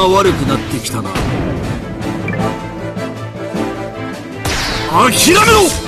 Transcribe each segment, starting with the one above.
が悪くなってきたな。諦めろ！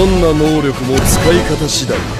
どんな能力も使い方次第。だ